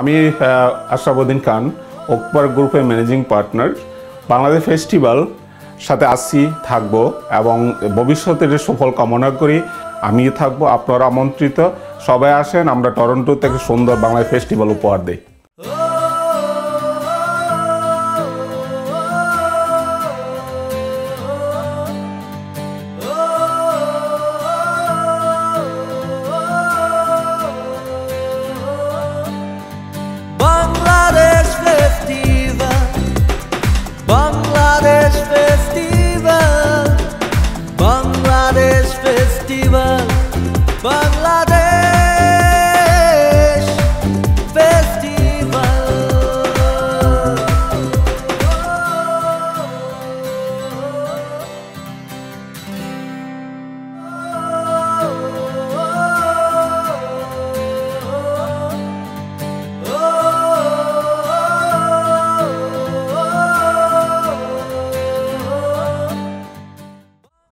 আমি আশরাফুদ্দিন খান ওকবার গ্রুপের managing partner. Bangladesh festival সাথে আসছি, থাকব এবং ভবিষ্যতের সফল কামনা করি আমি থাকব। আপনারা আমন্ত্রিত। সবাই আসেন, আমরা টরন্টো থেকে সুন্দর বাংলা ফেস্টিভ্যাল উপহার দিই। Bangladesh Festival. Bangladesh Festival. Bangladesh